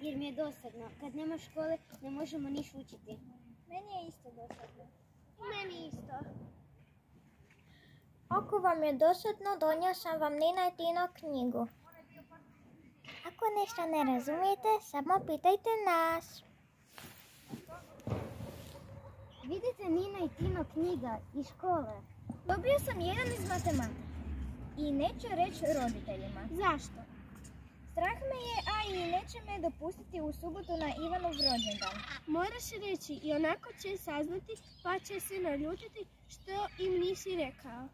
Jer mi je dosadno. Kad nema škole ne možemo niš učiti. Meni je isto dosadno. Meni isto. Ako vam je dosadno, donio sam vam Nina i Tino knjigu. Ako nešto ne razumijete, samo pitajte nas. Vidite Nina i Tino knjiga iz škole. Dobio sam jedan iz matematike. I neću reći roditeljima. Zašto? Strah me je, neće me dopustiti u subotu na Ivanov rođendan. Moraš reći i onako će saznati pa će se naljutiti što im nisi rekao.